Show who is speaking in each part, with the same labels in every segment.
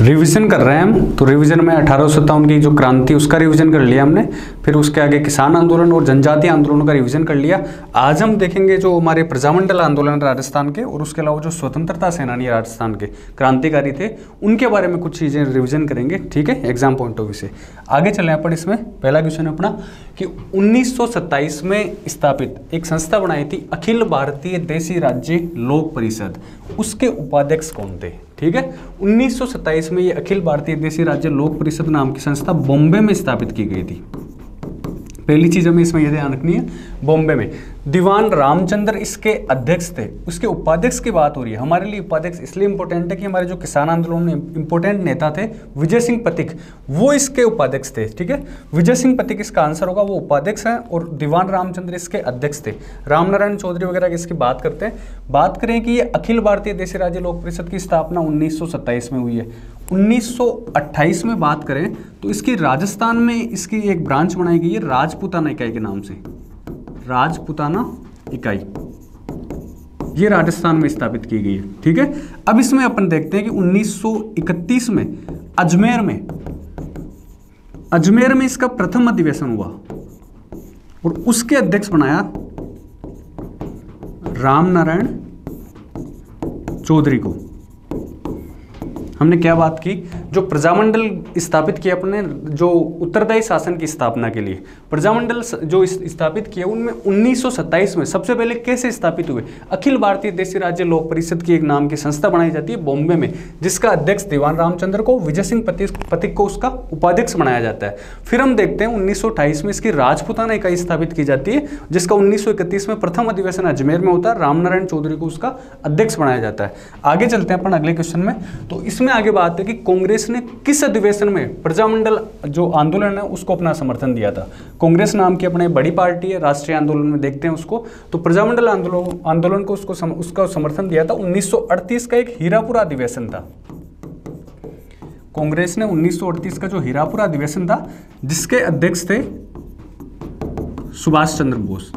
Speaker 1: Revision कर रहे हैं हम। तो रिवीजन में अठारह की जो क्रांति, उसका रिवीजन कर लिया हमने। फिर उसके आगे किसान आंदोलन और जनजातीय आंदोलनों का रिवीजन कर लिया। आज हम देखेंगे जो हमारे प्रजामंडल आंदोलन राजस्थान के और उसके अलावा जो स्वतंत्रता सेनानी राजस्थान के क्रांतिकारी थे, उनके बारे में कुछ चीज़ें रिविजन करेंगे। ठीक है? एग्ज़ाम पॉइंट ऑफ़ व्यू से। आगे चले अपन इसमें। पहला क्वेश्चन है अपना कि उन्नीस सौ सत्ताईस में स्थापित एक संस्था बनाई थी, अखिल भारतीय देसी राज्य लोक परिषद। उसके उपाध्यक्ष कौन थे? ठीक है? 1927 में ये अखिल भारतीय देशी राज्य लोक परिषद नाम की संस्था बॉम्बे में स्थापित की गई थी। पहली चीज़ हमें इसमें यह ध्यान रखनी है, बॉम्बे में। दीवान रामचंद्र इसके अध्यक्ष थे, उसके उपाध्यक्ष की बात हो रही है। हमारे लिए उपाध्यक्ष इसलिए इंपॉर्टेंट है कि हमारे जो किसान आंदोलन में इंपॉर्टेंट नेता थे, विजय सिंह पतिक वो इसके उपाध्यक्ष थे, ठीक है? विजय सिंह पतिक इसका आंसर होगा, वो उपाध्यक्ष हैं और दीवान रामचंद्र इसके अध्यक्ष थे। रामनारायण चौधरी वगैरह इसकी बात करते हैं। बात करें कि ये अखिल भारतीय देशी राज्य लोक परिषद की स्थापना उन्नीस सौ सत्ताईस में हुई है। 1928 में बात करें तो इसकी राजस्थान में इसकी एक ब्रांच बनाई गई है, राजपुताना इकाई के नाम से। राजपुताना इकाई। ये राजस्थान में स्थापित की गई है, ठीक है? अब इसमें अपन देखते हैं कि 1931 में अजमेर में अजमेर में इसका प्रथम अधिवेशन हुआ। और उसके अध्यक्ष बनाया रामनारायण चौधरी को। हमने क्या बात की? जो प्रजामंडल स्थापित किया अपने, जो उत्तरदायी शासन की स्थापना के लिए, प्रजामंडल जो स्थापित किए उनमें 1927 में सबसे पहले कैसे स्थापित हुए? अखिल भारतीय देशी राज्य लोक परिषद की एक नाम की संस्था बनाई जाती है बॉम्बे में, जिसका अध्यक्ष दीवान रामचंद्र को, विजय सिंह पथिक को उसका उपाध्यक्ष बनाया जाता है। फिर हम देखते हैं उन्नीस सौ अठाईस में इसकी राजपुताना इकाई स्थापित की जाती है, जिसका उन्नीस सौ इकतीस में प्रथम अधिवेशन अजमेर में होता है, रामनारायण चौधरी को उसका अध्यक्ष बनाया जाता है। आगे चलते हैं अपन अगले क्वेश्चन में। तो इसमें आगे बात है कि कांग्रेस ने किस अधिवेशन में प्रजामंडल जो आंदोलन है उसको अपना समर्थन दिया था? कांग्रेस नाम की अपने बड़ी पार्टी है राष्ट्रीय आंदोलन में देखते हैं उसको। तो प्रजामंडल आंदोलन आंदोलन को उसको सम, उसका समर्थन दिया था। 1938 का एक हीरापुरा अधिवेशन था। कांग्रेस ने 1938 का जो हीरापुरा अधिवेशन था जिसके अध्यक्ष थे सुभाष चंद्र बोस।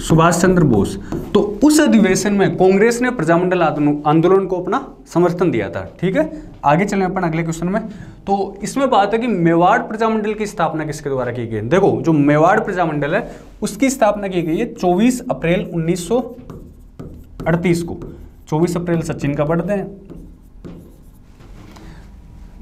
Speaker 1: सुभाष चंद्र बोस। तो उस अधिवेशन में कांग्रेस ने प्रजामंडल आंदोलन को अपना समर्थन दिया था, ठीक है? आगे चले अपन अगले क्वेश्चन में। तो इसमें बात है कि मेवाड़ प्रजामंडल की स्थापना किसके द्वारा की गई? देखो, जो मेवाड़ प्रजामंडल है, उसकी स्थापना की गई है 24 अप्रैल 1938 को। 24 अप्रैल सचिन का बर्थडे है।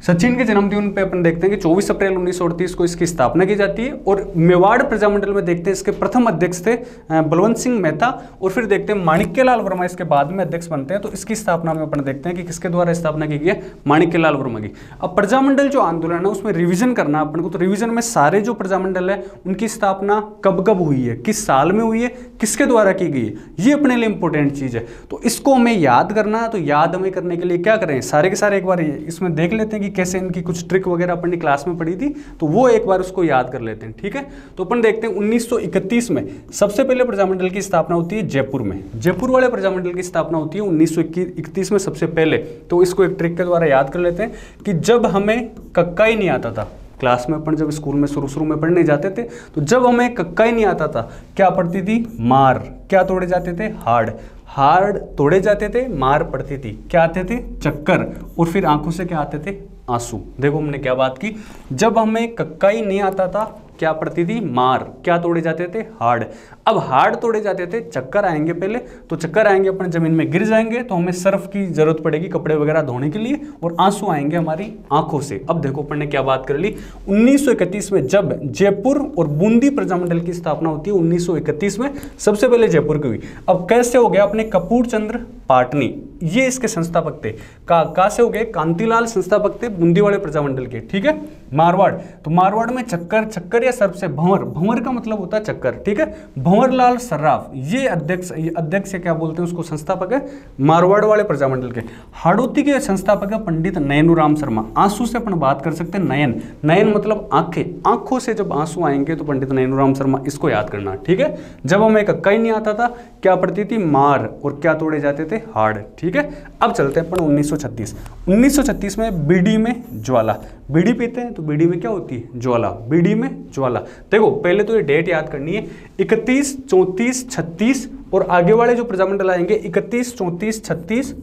Speaker 1: सचिन के जन्मदिन पे अपन देखते हैं कि 24 अप्रैल उन्नीस सौ अड़तीस को इसकी स्थापना की जाती है और मेवाड़ प्रजामंडल में देखते हैं इसके प्रथम अध्यक्ष थे बलवंत सिंह मेहता और फिर देखते हैं माणिक्यलाल वर्मा इसके बाद में अध्यक्ष बनते हैं। तो इसकी स्थापना में अपन देखते हैं कि किसके द्वारा स्थापना की गई है? माणिक्यलाल वर्मा की। अब प्रजामंडल जो आंदोलन है, उसमें रिविजन करना अपन को तो रिविजन में सारे जो प्रजामंडल है, उनकी स्थापना कब कब हुई है? किस साल में हुई है? किसके द्वारा की गई है? ये अपने लिए इंपॉर्टेंट चीज़ है। तो इसको हमें याद करना तो याद हमें करने के लिए क्या करें? सारे के सारे एक बार इसमें देख लेते हैं कि कैसे इनकी कुछ ट्रिक वगैरह अपन ने क्लास में पढ़ी थी तो वो एक बार उसको याद कर लेते हैं, ठीक है? तो अपन देखते हैं 1931 में सबसे पहले प्रजामंडल की स्थापना होती है जयपुर में। जयपुर वाले प्रजामंडल की स्थापना होती है उन्नीस में सबसे पहले। तो इसको एक ट्रिक के द्वारा याद कर लेते हैं कि जब हमें कक्का ही नहीं आता था क्लास में अपन जब स्कूल में शुरू शुरू में पढ़ने जाते थे तो जब हमें कक्का ही नहीं आता था, क्या पढ़ती थी? मार। क्या तोड़े जाते थे? हार्ड। हार्ड तोड़े जाते थे, मार पड़ती थी। क्या आते थे? चक्कर। और फिर आँखों से क्या आते थे? आँसू। देखो हमने क्या बात की? जब हमें कक्काई नहीं आता था, क्या पड़ती थी मार। क्या तोड़े जाते थे? हार्ड अब हार्ड तोड़े जाते थे चक्कर आएँगे पहले तो चक्कर आएँगे अपने ज़मीन में गिर जाएँगे तो हमें सर्फ की ज़रूरत पड़ेगी कपड़े वगैरह धोने के लिए और आँसू आएँगे हमारी आँखों से। अब देखो अपन ने क्या बात कर ली? 1931 में जब जयपुर और बूंदी प्रजामंडल की स्थापना होती है 1931 में सबसे पहले जयपुर की हुई। अब कैसे हो गया अपने कपूर चंद्र पाटनी? ये इसके संस्थापक थे। का, का से हो गए? कांतिलाल संस्थापक थे बूंदी वाले प्रजामंडल के ठीक है? मारवाड़। तो मारवाड़ में चक्कर चक्कर या सर्प से? भंवर। भंवर का मतलब होता है चक्कर ठीक है? भंवर लाल सर्राफ, ये अध्यक्ष अध्यक्ष क्या बोलते हैं उसको, संस्थापक है, मारवाड़ वाले प्रजामंडल के। हाड़ोती के संस्थापक है पंडित नयनुराम शर्मा। आँसू से अपन बात कर सकते हैं, नयन। नयन मतलब आँखें। आँखों से जब आँसू आएँगे तो पंडित नयनुराम शर्मा इसको याद करना, ठीक है? जब हमें कक्का ही नहीं आता था, क्या पड़ती थी? मार, और क्या तोड़े जाते थे? हार्ड ठीक है? अब चलते हैं अपन 1936 1936 में बीडी में ज्वाला। बीड़ी पीते हैं तो बीड़ी में क्या होती है? ज्वाला। बीड़ी में ज्वाला। देखो, पहले तो ये डेट याद करनी है। इकतीस, चौंतीस, छत्तीस और आगे वाले जो प्रजामंडल आएँगे इकतीस, चौंतीस, छत्तीस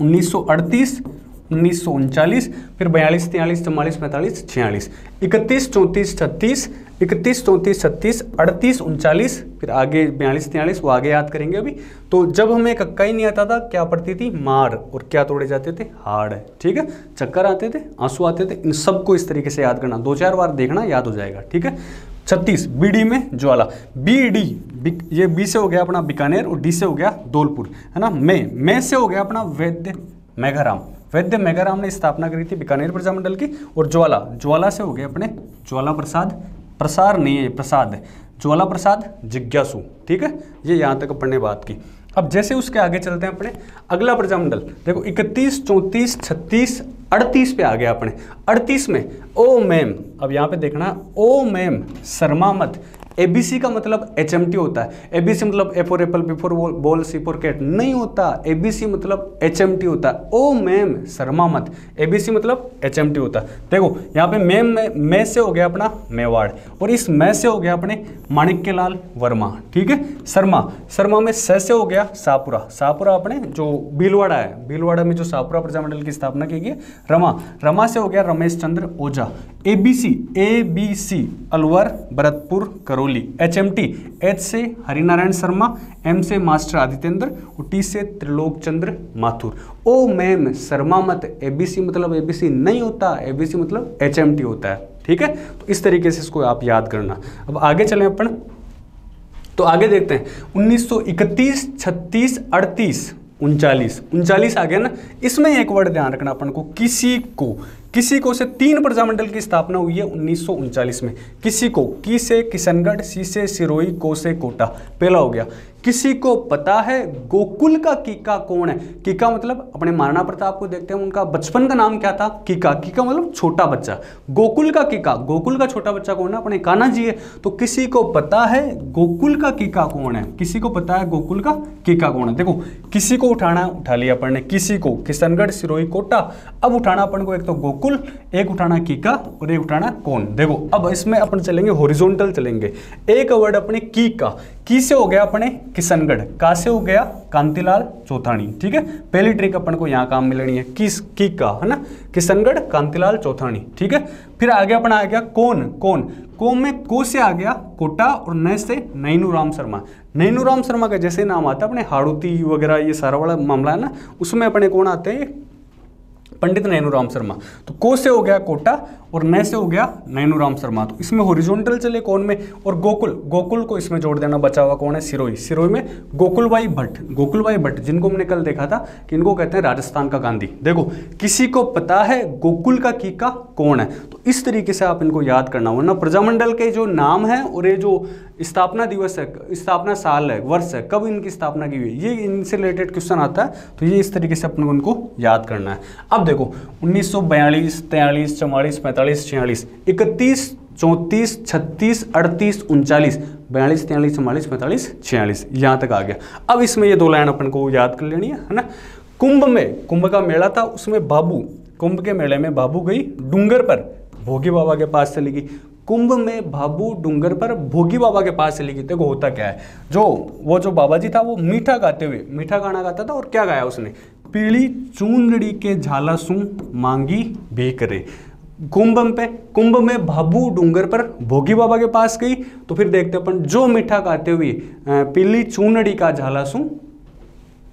Speaker 1: 1938 उन्नीस सौ उनचालीस, फिर बयालीस, तियालीस, चौवालीस, पैंतालीस, छियालीस। इकतीस, चौंतीस, छत्तीस इकतीस, चौंतीस, छत्तीस, अड़तीस, उनचालीस, फिर आगे बयालीस, तियालीस, वो आगे याद करेंगे अभी। तो जब हमें एक अक्का ही नहीं आता था, क्या पड़ती थी? मार, और क्या तोड़े जाते थे? हाड़, ठीक है? चक्कर आते थे, आँसू आते थे, इन सबको इस तरीके से याद करना। दो चार बार देखना, याद हो जाएगा, ठीक है? छत्तीस, बीडी में ज्वाला। बी डी ये बी से हो गया अपना बीकानेर, और डी से हो गया धौलपुर, है ना? मे मे से हो गया अपना वैद्य मेघाराम। वैद्य मेघाराम ने स्थापना करी थी बीकानेर प्रजामंडल की, और ज्वाला ज्वाला से हो गया अपने ज्वाला प्रसाद प्रसार नहीं है प्रसाद ज्वाला प्रसाद, जिज्ञासु, ठीक है? ये यहाँ तक अपने बात की। अब जैसे उसके आगे चलते हैं अपने। अगला प्रजामंडल, देखो, इकतीस, चौंतीस, छत्तीस, अड़तीस पे आ गया अपने। अड़तीस में, ओ मैम, अब यहाँ पे देखना, ओ मैम, शर्मा मत। एबीसी का मतलब एच होता है। एबीसी मतलब A for apple B for ball C for cat नहीं होता। एबीसी मतलब एच होता है। ओ मैम, शर्मा मत। एबीसी मतलब एच होता है। देखो, यहाँ पे मैम में से हो गया अपना मेवाड़। और इस मैं से हो गया अपने माणिक्य लाल वर्मा। ठीक है? शर्मा। शर्मा में स से हो गया सापुरा। सापुरा अपने जो भीलवाड़ा है। भीलवाड़ा में जो सापुरा प्रजामंडल की स्थापना की गई रमा। रमा से हो गया Ramesh Chandra Ojha. ABC A B C Alwar, Bharatpur करो Karauli. H M T H से हरिनारायण शर्मा एम से मास्टर आदित्येंद्र, और टी से त्रिलोक चंद्र माथुर। ओ मैम, शर्मा मत एबीसी मतलब एबीसी नहीं होता एबीसी मतलब एच एम टी होता है। ठीक है? तो इस तरीके से इसको आप याद करना। अब आगे चलें अपन। तो आगे देखते हैं। 1931 36 38 उनचालीस। उनचालीस आ गया ना? इसमें एक वर्ड ध्यान रखना अपन को, किसी को। किसी को से तीन प्रजामंडल की स्थापना हुई है उन्नीस में। किसी को की से किशनगढ़ सी से सिरोही को से कोटा, पहला हो गया। किसी को पता है गोकुल का कीका कौन है? कीका मतलब अपने महाराणा प्रताप को देखते हैं, उनका बचपन का नाम क्या था? कीका। कीका मतलब छोटा बच्चा। गोकुल का कीका। गोकुल का छोटा बच्चा कौन है? अपने काना जी है। तो किसी को पता है गोकुल का कीका कौन है? किसी को पता है गोकुल का कीका कौन है? देखो, किसी को उठाना उठा लिया अपन ने। किसी को किशनगढ़ सिरोही, कोटा। अब उठाना अपन को एक तो गोकुल एक उठाना की का और एक उठाना कौन? देखो, अब इसमें अपन चलेंगे होरिजोनटल चलेंगे। एक वर्ड अपने की का। की से हो गया अपने किशनगढ़ का से हो गया कांतिलाल चौथानी, ठीक है? पहली ट्रिक अपन को यहाँ काम मिलनी है, किस, की का, है ना? किशनगढ़ कांतिलाल चौथानी, ठीक है? फिर आगे अपना आ गया कौन कौन? को में को से आ गया कोटा और न से नैनू राम शर्मा। नैनू राम शर्मा का जैसे नाम आता है अपने हाड़ूती वगैरह ये सारा वाला मामला है ना, उसमें अपने कौन आते हैं? पंडित नैनू राम शर्मा। तो को से हो गया कोटा और न से हो गया नैनू राम शर्मा। तो इसमें होरिजोनटल चले कौन में? और गोकुल गोकुल को इसमें जोड़ देना बचा हुआ कौन है? सिरोही। सिरोही में गोकुल भाई भट्ट। गोकुल भाई भट्ट, जिनको हमने कल देखा था कि इनको कहते हैं राजस्थान का गांधी। देखो, किसी को पता है गोकुल का कीका कौन है? तो इस तरीके से आप इनको याद करना, वरना प्रजामंडल के जो नाम है और ये जो स्थापना दिवस है, स्थापना साल है, वर्ष है, कब इनकी स्थापना की हुई ये इनसे रिलेटेड क्वेश्चन आता है तो ये इस तरीके से अपन को इनको याद करना है। अब देखो, उन्नीस सौ बयालीस तैयलीस चौवालीस छियालीस, इकतीस, चौंतीस, छत्तीस, अड़तीस, उनचालीस, बयालीस, तैयलीस, चौवालीस, पैंतालीस, छियालीस, यहाँ तक आ गया। अब इसमें ये दो लाइन अपन को याद कर लेनी है है ना? कुंभ में, कुंभ का मेला था, उसमें बाबू, कुंभ के मेले में बाबू गई डूंगर पर, भोगी बाबा के पास चली गई। कुंभ में भाबू डूंगर पर भोगी बाबा के पास चली गई। देखो, होता क्या है? जो, वो जो बाबा जी था, वो मीठा गाते हुए, मीठा गाना गाता था और क्या गाया उसने? पीली चूंदड़ी के झाला सू मांगी भी करे कुंभ पे, कुंभ में भाबू डूंगर पर भोगी बाबा के पास गई। तो फिर देखते अपन, जो मीठा खाते हुए पीली चूनड़ी का झाला सू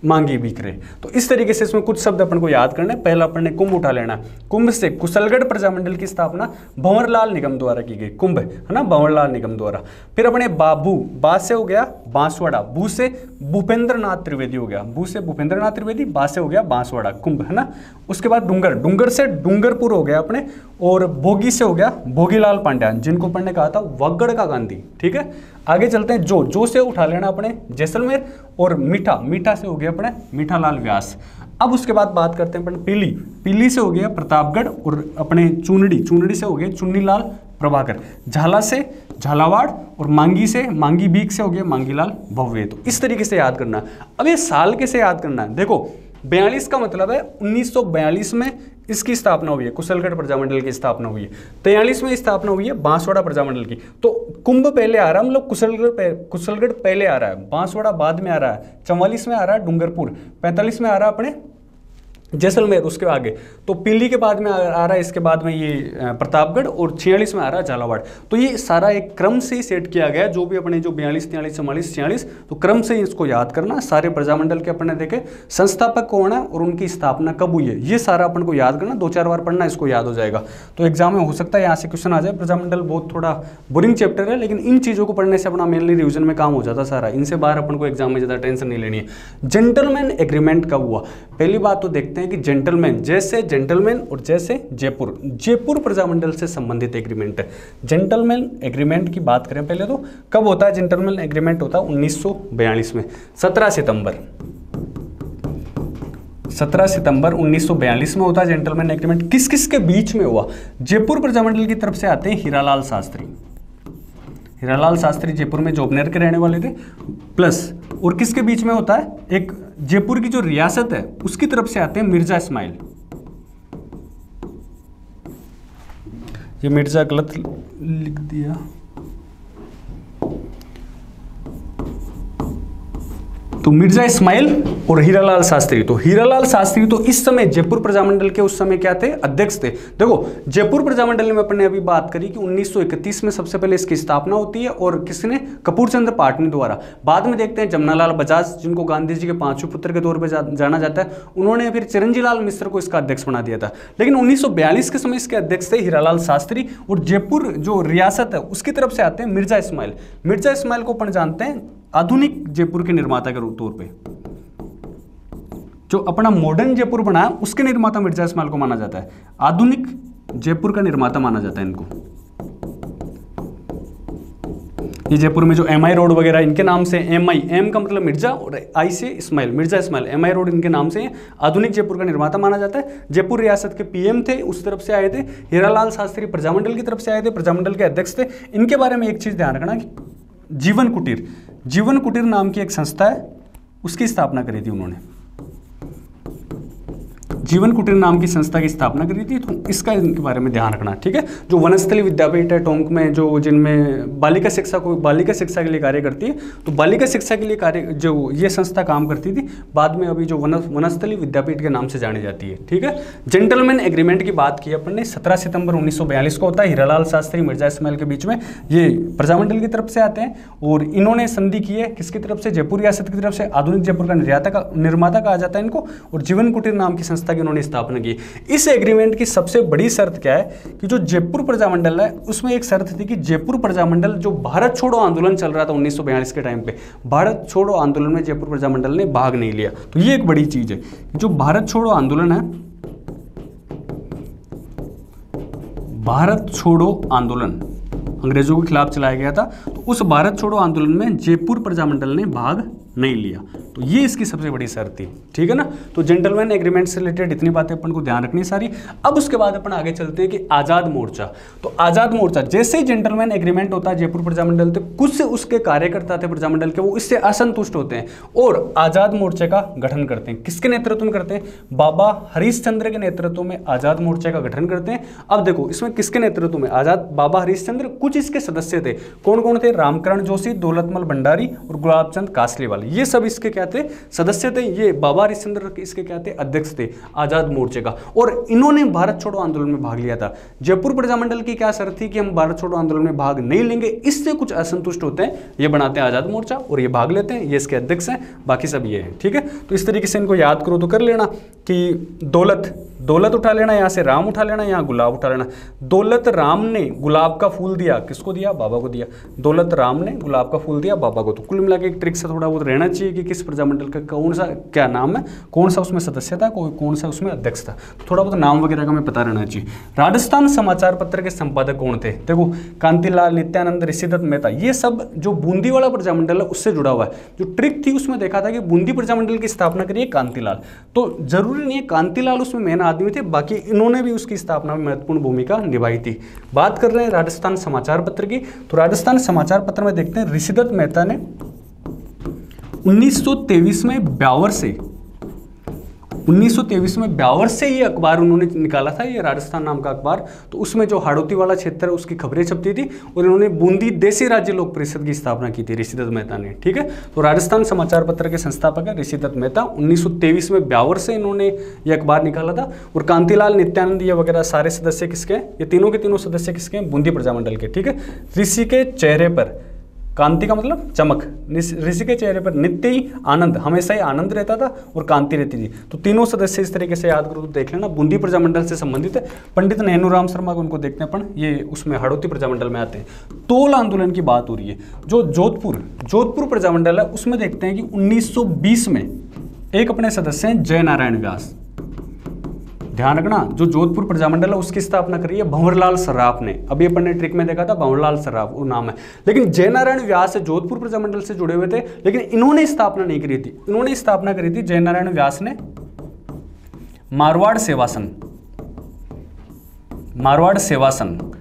Speaker 1: मांगी बिक्रे तो इस तरीके से इसमें कुछ शब्द अपन को याद करने पहला अपन ने कुंभ उठा लेना कुंभ से कुशलगढ़ प्रजामंडल की स्थापना भंवरलाल निगम द्वारा की गई। कुंभ, है ना? भंवरलाल निगम द्वारा। फिर अपने बाबू बा से हो गया, बांसवाड़ा। भू से भूपेंद्र नाथ त्रिवेदी हो गया। भू से भूपेंद्र नाथ त्रिवेदी बा से हो गया, बांसवाड़ा। कुंभ, है ना? उसके बाद डूंगर। डूंगर से डूंगरपुर हो गया अपने। और भोगी से हो गया भोगीलाल पांड्या जिनको अपन ने कहा था वगड़ का गांधी। ठीक है? आगे चलते हैं। जो जो से उठा लेना अपने जैसलमेर और मीठा मीठा से हो गया अपने मीठालाल व्यास। अब उसके बाद बात करते हैं अपने पीली। पीली से हो गया प्रतापगढ़ और अपने चुनड़ी चुनड़ी से हो गया चुन्नीलाल प्रभाकर। झाला से झालावाड़ और मांगी से मांगी बीक से हो गया मांगीलाल भव्य। तो इस तरीके से याद करना। अब ये साल कैसे याद करना है? देखो, बयालीस का मतलब है 1942 में इसकी स्थापना हुई है? कुशलगढ़ प्रजामंडल की स्थापना हुई है। तैयलीस में स्थापना हुई है बांसवाड़ा प्रजामंडल की। तो कुंभ पहले आ रहा है मतलब कुशलगढ़ कुशलगढ़ पहले आ रहा है, बांसवाड़ा बाद में आ रहा है चौवालीस में आ रहा है डूंगरपुर पैंतालीस में आ रहा है अपने जैसलमेर उसके आगे। तो पीली के बाद में आ, रहा है इसके बाद में ये प्रतापगढ़ और छियालीस में आ रहा है झालावाड़। तो ये सारा एक क्रम से ही सेट किया गया जो भी अपने जो बयालीस तियालीस चौवालीस छियालीस तो क्रम से ही इसको याद करना। सारे प्रजामंडल के अपने देखे संस्थापक कौन है और उनकी स्थापना कब हुई है ये सारा अपन को याद करना दो चार बार पढ़ना इसको याद हो जाएगा। तो एग्ज़ाम में हो सकता है यहाँ से क्वेश्चन आ जाए प्रजामंडल बहुत थोड़ा बोरिंग चैप्टर है लेकिन इन चीज़ों को पढ़ने से अपना मेनली रिविजन में काम हो जाता सारा। इनसे बाहर अपन को एग्ज़ाम में ज़्यादा टेंशन नहीं लेनी है। जेंटलमैन एग्रीमेंट कब हुआ? पहली बात तो देखते हैं कि जेंटलमैन जैसे जेंटलमैन और जैसे जयपुर। जयपुर प्रजामंडल से संबंधित एग्रीमेंट जेंटलमैन एग्रीमेंट की बात करें, पहले तो कब होता है जेंटलमैन एग्रीमेंट होता है उन्नीस सौ बयालीस में 17 सितंबर। 17 सितंबर 1942 में होता है जेंटलमैन एग्रीमेंट किस किस के बीच में हुआ? जयपुर प्रजामंडल की तरफ़ से आते हैं हीरालाल शास्त्री। हीरालाल शास्त्री जयपुर में जोबनेर के रहने वाले थे। प्लस और किसके बीच में होता है? एक जयपुर की जो रियासत है, उसकी तरफ़ से आते हैं मिर्ज़ा इस्माइल। ये मिर्ज़ा गलत लिख दिया। तो मिर्ज़ा इस्माइल और हीरालाल शास्त्री। तो हीरालाल शास्त्री तो इस समय जयपुर प्रजामंडल के उस समय क्या थे? अध्यक्ष थे। देखो, जयपुर प्रजामंडल में अपने अभी बात करी कि 1931 में सबसे पहले इसकी स्थापना होती है और किसने? कपूर चंद्र पाटनी द्वारा। बाद में देखते हैं जमनालाल बजाज, जिनको गांधी जी के पाँचवें पुत्र के तौर पर जाना जाता है, उन्होंने फिर चिरंजीलाल मिश्र को इसका अध्यक्ष बना दिया था। लेकिन उन्नीस सौ बयालीस के समय इसके अध्यक्ष थे हीरालाल शास्त्री और जयपुर जो रियासत है, उसकी तरफ़ से आते हैं मिर्ज़ा इस्माइल। मिर्ज़ा इस्माइल को अपन जानते हैं आधुनिक जयपुर के निर्माता के तौर पे। जो अपना मॉडर्न जयपुर बना, उसके निर्माता मिर्ज़ा इस्माइल को माना जाता है। आधुनिक जयपुर का निर्माता माना जाता है इनको। ये जयपुर में जो एम आई रोड वगैरह इनके नाम से एम आई एम का मतलब मिर्ज़ा और आई से Ismail, Mirza Ismail. M I road इनके नाम से आधुनिक जयपुर का निर्माता माना जाता है। जयपुर रियासत के पीएम थे, उस तरफ़ से आए थे। हीरालाल शास्त्री प्रजामंडल की तरफ़ से आए थे, प्रजामंडल के अध्यक्ष थे। इनके बारे में एक चीज़ ध्यान रखना कि जीवन कुटीर जीवन कुटीर नाम की एक संस्था है उसकी स्थापना करी थी उन्होंने। जीवन कुटीर नाम की संस्था की स्थापना करी थी तो इसका इनके बारे में ध्यान रखना, ठीक है? जो वनस्थली विद्यापीठ है टोंक में, जो जिनमें बालिका शिक्षा को, बालिका शिक्षा के लिए कार्य करती है तो बालिका शिक्षा के लिए कार्य, जो ये संस्था काम करती थी, बाद में अभी जो वन वनस्थली विद्यापीठ के नाम से जानी जाती है, ठीक है? जेंटलमैन एग्रीमेंट की बात की अपन ने, सत्रह सितंबर उन्नीस सौ बयालीस को होता है, हीरालाल शास्त्री, मिर्ज़ा इसमाइल के बीच में, ये प्रजामंडल की तरफ़ से आते हैं, और इन्होंने संधि की है, किसकी तरफ़ से? जयपुर रियासत की तरफ़ से, आधुनिक जयपुर का निर्याता का निर्माता कहा जाता है इनको, और जीवन कुटीर नाम की संस्था की उन्होंने स्थापना की। इस एग्रीमेंट की सबसे बड़ी शर्त क्या है कि जो जयपुर प्रजामंडल है, उसमें एक शर्त थी कि जयपुर प्रजामंडल जो भारत छोड़ो आंदोलन चल रहा था उन्नीस के टाइम पे, भारत छोड़ो आंदोलन में जयपुर प्रजामंडल ने भाग नहीं लिया। तो ये एक बड़ी चीज़ है जो भारत छोड़ो आंदोलन है, भारत छोड़ो आंदोलन, अंग्रेज़ों के खिलाफ चलाया गया था तो उस भारत छोड़ो आंदोलन में जयपुर प्रजामंडल ने भाग नहीं लिया। तो ये इसकी सबसे बड़ी शर्त थी, ठीक है ना? तो जेंटलमैन एग्रीमेंट से रिलेटेड इतनी बातें अपन को ध्यान रखनी सारी। अब उसके बाद अपन आगे चलते हैं कि आज़ाद मोर्चा। तो आज़ाद मोर्चा, जैसे ही जेंटलमैन एग्रीमेंट होता है जयपुर प्रजामंडल तो कुछ से उसके कार्यकर्ता थे प्रजामंडल के, वो इससे असंतुष्ट होते हैं और आज़ाद मोर्चे का गठन करते हैं। किसके नेतृत्व में करते हैं? बाबा हरीशचंद्र के नेतृत्व में आज़ाद मोर्चा का गठन करते हैं। अब देखो, इसमें किसके नेतृत्व में? आज़ाद बाबा हरीशचंद्र कुछ इसके सदस्य थे। कौन कौन थे? रामकरण जोशी, दौलतमल भंडारी और गुलाबचंद कासलीवाल। ये सब इसके क्या थे? सदस्य थे। ये बाबा हरिश्चंद्र इसके क्या थे? अध्यक्ष थे, आज़ाद मोर्चे का। और इन्होंने भारत छोड़ो आंदोलन में भाग लिया था। जयपुर प्रजामंडल की क्या शर्त थी कि हम भारत छोड़ो आंदोलन में भाग नहीं लेंगे? इससे कुछ असंतुष्ट होते हैं। ये बनाते हैं आज़ाद मोर्चा और ये भाग लेते हैं। ये इसके अध्यक्ष हैं। बाकी सब ये है, ठीक है? तो इस तरीके से इनको याद करो तो कर लेना। कि दौलत दौलत उठा लेना, यहाँ से राम उठा लेना, यहाँ गुलाब उठा लेना। दौलत राम ने गुलाब का फूल दिया। किसको दिया? बाबा को दिया। दौलत राम ने गुलाब का फूल दिया बाबा को। तो कुल मिला के एक ट्रिक से थोड़ा बहुत रहना चाहिए कि किस प्रजामंडल का कौन सा, क्या नाम है? कौन सा उसमें सदस्य था? कोई कौन सा उसमें अध्यक्ष था? तो थोड़ा बहुत नाम वगैरह का हमें पता रहना चाहिए। राजस्थान समाचार पत्र के संपादक कौन थे? देखो, कांतिलाल, नित्यानंद, ऋषिदत्त मेहता, ये सब जो बूंदी वाला प्रजामंडल है, उससे जुड़ा हुआ है। जो ट्रिक थी, उसमें देखा था कि बूंदी प्रजामंडल की स्थापना करिए कांतिलाल। तो ज़रूरी नहीं है कांतिलाल उसमें मेन आदमी थे, बाकी इन्होंने भी उसकी स्थापना में महत्वपूर्ण भूमिका निभाई थी। बात कर रहे हैं राजस्थान समाचार पत्र की तो राजस्थान समाचार पत्र में देखते हैं, ऋषिदत्त मेहता ने 1923 में ब्यावर से 1923 में ब्यावर से ये अखबार उन्होंने निकाला था, ये राजस्थान नाम का अखबार। तो उसमें जो हाड़ोती वाला क्षेत्र है, उसकी खबरें छपती थी और इन्होंने बूंदी देसी राज्य लोक परिषद की स्थापना की थी, ऋषिदत्त मेहता ने, ठीक है? तो राजस्थान समाचार पत्र के संस्थापक है ऋषिदत्त मेहता। उन्नीस सौ तेईस में ब्यावर से इन्होंने ये अखबार निकाला था और कांतिलाल नित्यानंद ये वगैरह सारे सदस्य किसके हैं? ये तीनों के तीनों सदस्य किसके हैं? बूंदी प्रजामंडल के, ठीक है? ऋषि के चेहरे पर कांति का मतलब चमक। ऋषि के चेहरे पर नित्य ही आनंद, हमेशा ही आनंद रहता था और कांति रहती थी। तो तीनों सदस्य इस तरीके से याद करो तो देख लेना। बूंदी प्रजामंडल से संबंधित है। पंडित राम शर्मा को उनको देखते हैं पण ये उसमें हड़ौती प्रजामंडल में आते हैं। तोल आंदोलन की बात हो रही है। जो जोधपुर जोधपुर प्रजामंडल है, उसमें देखते हैं कि उन्नीस सौ बीस में एक अपने सदस्य हैं जय नारायण व्यास। ध्यान रखना, जो जोधपुर प्रजामंडल है, उसकी स्थापना करी है भंवरलाल सराफ ने। अभी अपन ने ट्रिक में देखा था, भंवरलाल सराफ, वो नाम है। लेकिन जयनारायण व्यास जोधपुर प्रजामंडल से जुड़े हुए थे, लेकिन इन्होंने स्थापना नहीं करी थी। इन्होंने स्थापना करी थी, जयनारायण व्यास ने मारवाड़ सेवा संघ। मारवाड़ सेवा संघ।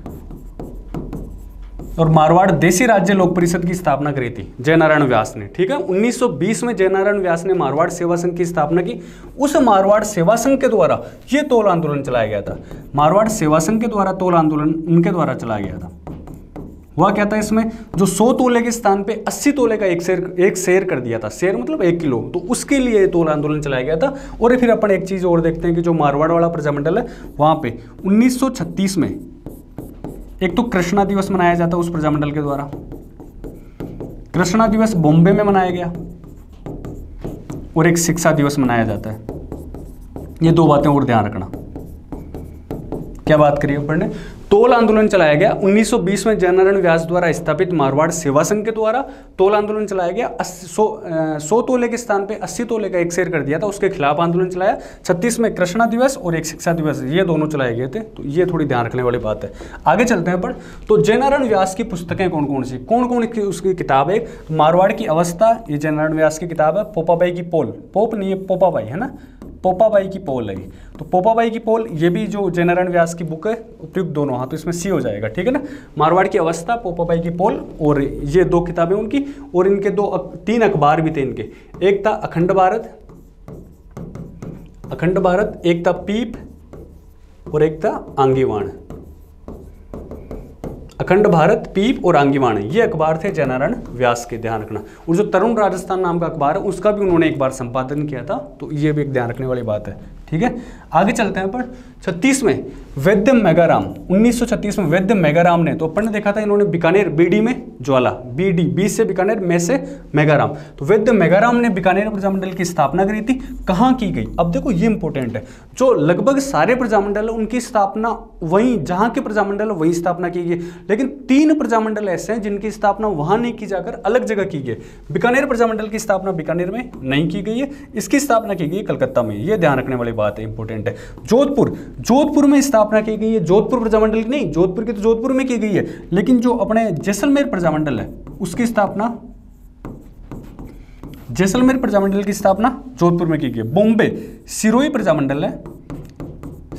Speaker 1: और मारवाड़ देसी राज्य लोक परिषद की स्थापना करी थी जयनारायण व्यास ने, ठीक है? 1920 में जयनारायण व्यास ने मारवाड़ सेवा संघ की स्थापना की। उस मारवाड़ सेवा संघ के द्वारा यह तोल आंदोलन चलाया गया था। मारवाड़ सेवा संघ के द्वारा तोल आंदोलन उनके द्वारा चलाया गया था। हुआ क्या था इसमें? जो 100 तोले के स्थान पे 80 तोले का एक शेर एक शेर कर दिया था। शेर मतलब एक किलो। तो उसके लिए तोल आंदोलन चलाया गया था। और फिर अपन एक चीज़ और देखते हैं कि जो मारवाड़ वाला प्रजामंडल है, वहाँ पे 1936 में एक तो कृष्णा दिवस मनाया जाता है उस प्रजामंडल के द्वारा। कृष्णा दिवस बॉम्बे में मनाया गया और एक शिक्षा दिवस मनाया जाता है। ये दो बातें और ध्यान रखना। क्या बात करिए अपन ने? तोल आंदोलन चलाया गया। 1920 में जयनारायण व्यास द्वारा स्थापित मारवाड़ सेवा संघ के द्वारा तोल आंदोलन चलाया गया। सौ सौ तोले के स्थान पे 80 तोले का एक शेर कर दिया था। उसके खिलाफ आंदोलन चलाया। छत्तीस में कृष्णा दिवस और एक शिक्षा दिवस, ये दोनों चलाए गए थे। तो ये थोड़ी ध्यान रखने वाली बात है। आगे चलते हैं पर तो जयनारायण व्यास की पुस्तकें कौन कौन सी? कौन कौन उसकी किताब है? मारवाड़ की अवस्था, ये जयनारायण व्यास की किताब है। पोपाबाई की पोल। पोप नहीं है, पोपाबाई, है ना? पोपाबाई की पोल है तो पोपाबाई की पोल, ये भी जो जयनारायण व्यास की बुक है, उपयुक्त दोनों हाँ तो इसमें सी हो जाएगा, ठीक है ना? मारवाड़ की अवस्था, पोपाबाई की पोल और ये दो किताबें उनकी, और इनके दो तीन अखबार भी थे इनके। एक था अखंड भारत अखंड भारत, एक था पीप, और एक था आंगीवाण। अखंड भारत, पीप और आंगीवाण ये अखबार थे जयनारायण व्यास के ध्यान रखना। और जो तरुण राजस्थान नाम का अखबार है, उसका भी उन्होंने एक बार संपादन किया था तो ये भी एक ध्यान रखने वाली बात है। ठीक है? आगे चलते हैं पर छत्तीस में वैद्य मेगाराम। 1936 में वैद्य मेगाराम ने तो अपन ने देखा था इन्होंने बीकानेर, बीडी में ज्वाला। बीडी, बी से बीकानेर, में से मेगाराम। तो वैद्य मेगाराम ने बीकानेर प्रजामंडल की स्थापना करी थी। कहाँ की गई? अब देखो, ये इंपॉर्टेंट है। जो लगभग सारे प्रजामंडल है उनकी स्थापना वहीं, जहाँ के प्रजामंडल, वहीं स्थापना की गई। लेकिन तीन प्रजामंडल ऐसे हैं जिनकी स्थापना वहाँ नहीं की जाकर अलग जगह की गई। बीकानेर प्रजामंडल की स्थापना बीकानेर में नहीं की गई है। इसकी स्थापना की गई कलकत्ता में। ये ध्यान रखने वाली बात है इंपॉर्टेंट है। जोधपुर जोधपुर में स्थापना की गई है। जोधपुर प्रजामंडल की नहीं, जोधपुर की तो जोधपुर में की गई है। लेकिन जो अपने जैसलमेर प्रजामंडल है, उसकी स्थापना, जैसलमेर प्रजामंडल की स्थापना जोधपुर में की गई है। बॉम्बे सिरोई प्रजामंडल है।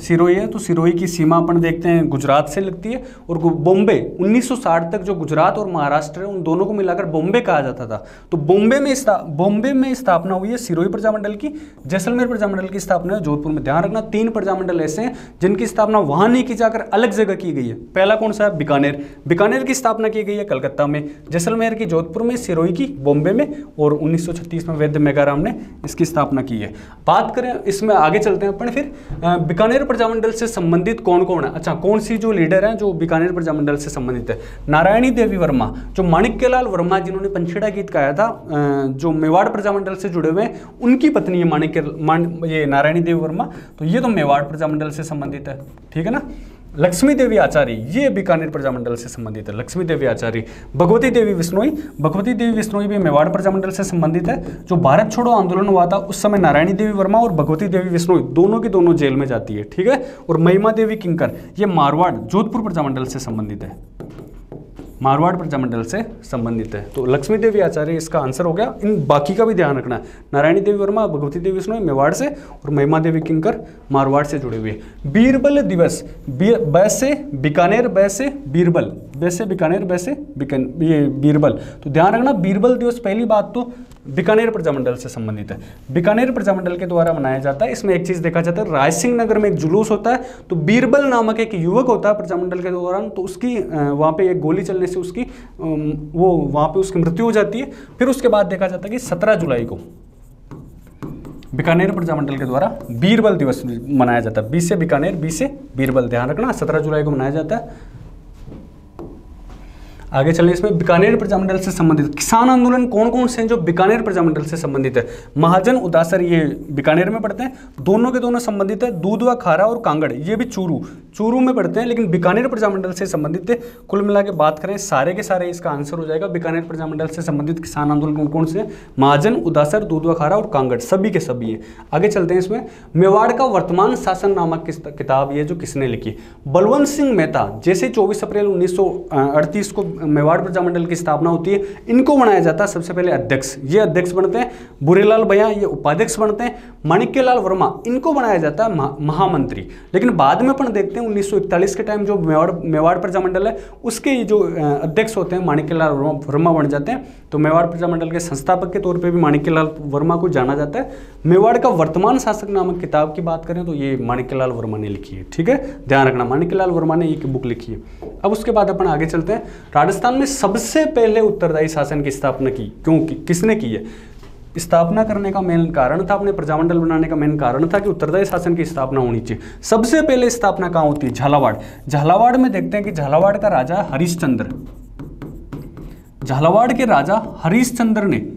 Speaker 1: सिरोही है तो सिरोही की सीमा अपन देखते हैं गुजरात से लगती है और बॉम्बे 1960 तक जो गुजरात और महाराष्ट्र है, उन दोनों को मिलाकर बॉम्बे कहा जाता था। तो बॉम्बे में बॉम्बे में स्थापना हुई है सिरोही प्रजामंडल की, जैसलमेर प्रजामंडल की स्थापना है, जोधपुर में ध्यान रखना, तीन प्रजामंडल ऐसे हैं जिनकी स्थापना वहाँ नहीं की जाकर अलग जगह की गई है। पहला कौन सा है? बीकानेर। बीकानेर की स्थापना की गई है कलकत्ता में, जैसलमेर की, जोधपुर में, सिरोही की, बॉम्बे में और उन्नीस सौ छत्तीस में वैद्य मेगाराम ने इसकी स्थापना की है। बात करें, इसमें आगे चलते हैं अपन फिर। बीकानेर प्रजामंडल से संबंधित कौन कौन है? अच्छा कौन सी जो लीडर है जो बीकानेर प्रजामंडल से संबंधित है? नारायणी देवी वर्मा, जो माणिक्यलाल वर्मा जिन्होंने पंछेड़ा गीत गाया था जो मेवाड़ प्रजामंडल से जुड़े हुए हैं, उनकी पत्नी है माणिक्य ये नारायणी देवी वर्मा तो ये तो मेवाड़ प्रजामंडल से संबंधित है, ठीक है ना? लक्ष्मी देवी आचार्य, ये बीकानेर प्रजामंडल से संबंधित है। लक्ष्मी देवी आचार्य, भगवती देवी विष्णोई, भगवती देवी विष्णोई भी मेवाड़ प्रजामंडल से संबंधित है। जो भारत छोड़ो आंदोलन हुआ था, उस समय नारायणी देवी वर्मा और भगवती देवी विष्णोई दोनों की दोनों जेल में जाती है, ठीक है? और महिमा देवी किंकर, ये मारवाड़, जोधपुर प्रजामंडल से संबंधित है। मारवाड़ प्रजामंडल से संबंधित है। तो लक्ष्मी देवी आचार्य, इसका आंसर हो गया। इन बाकी का भी ध्यान रखना है। नारायणी देवी वर्मा, भगवती देवी विष्णु, मेवाड़ से और महिमा देवी किंकर मारवाड़ से जुड़े हुए बीरबल दिवस बैसे बीकानेर, बैसे बीरबल। वैसे बीकानेर, वैसे बीकन, ये बीरबल। तो ध्यान रखना, बीरबल दिवस पहली बात तो बीकानेर प्रजामंडल से संबंधित है। बीकानेर प्रजामंडल के द्वारा मनाया जाता है। इसमें एक चीज़ देखा जाता है, रायसिंह नगर में एक जुलूस होता है। तो बीरबल नामक एक युवक होता है प्रजामंडल के दौरान। तो उसकी वहाँ पे एक गोली चलने से उसकी वो वहाँ पे उसकी मृत्यु हो जाती है। फिर उसके बाद देखा जाता है कि सत्रह जुलाई को बीकानेर प्रजामंडल के द्वारा बीरबल दिवस मनाया जाता है। बी से बीकानेर, बी से बीरबल, ध्यान रखना, सत्रह जुलाई को मनाया जाता है। आगे चलें इसमें बीकानेर प्रजामंडल से संबंधित। किसान आंदोलन कौन कौन से हैं जो बीकानेर प्रजामंडल से संबंधित है? महाजन, उदासर, ये बीकानेर में पढ़ते हैं। दोनों के दोनों संबंधित है दूध व खारा और कांगड़, ये भी चूरू। चूरू में पढ़ते हैं, लेकिन बीकानेर प्रजामंडल से संबंधित कुल मिला के बात करें, सारे के सारे इसका आंसर हो जाएगा। बीकानेर प्रजामंडल से संबंधित किसान आंदोलन कौन कौन से महाजन, उदासर, दूधवाखारा और कांगड़, सभी के सभी है। आगे चलते हैं इसमें। मेवाड़ का वर्तमान शासन नामक किताब ये जो किसने लिखी? बलवंत सिंह मेहता, जैसे चौबीस अप्रैल उन्नीस सौ अड़तीस को मेवाड़ प्रजामंडल की स्थापना होती है, इनको बनाया जाता है। सबसे पहले अध्यक्ष, ये अध्यक्ष बनते हैं, बुरेलाल भैया, ये उपाध्यक्ष बनते हैं, माणिक्यलाल वर्मा, इनको बनाया जाता है महामंत्री। लेकिन बाद में अपन देखते हैं उन्नीस के टाइम जो मेवाड़ मेवाड़ प्रजामंडल है, उसके जो अध्यक्ष होते हैं माणिक्य लाल वर्मा बन जाते हैं। तो मेवाड़ प्रजामंडल के संस्थापक के तौर पर भी माणिक्य लाल वर्मा को जाना जाता है। मेवाड़ का वर्तमान शासक नामक किताब की बात करें तो ये माणिक्य लाल वर्मा ने लिखी है, ठीक है? ध्यान रखना माणिक्य लाल वर्मा ने एक बुक लिखी है। अब उसके बाद अपन आगे चलते हैं। राजस्थान में सबसे पहले उत्तरदायी शासन की स्थापना की? क्योंकि, किसने की है? स्थापना करने का मेन कारण था, अपने प्रजामंडल बनाने का मेन कारण था कि उत्तरदायी शासन की स्थापना होनी चाहिए। सबसे पहले स्थापना कहाँ होती है? झालावाड़। झालावाड़ में देखते हैं कि झालावाड़ का राजा हरिश्चंद्र। झालावाड़ के राजा हरिश्चंद्र ने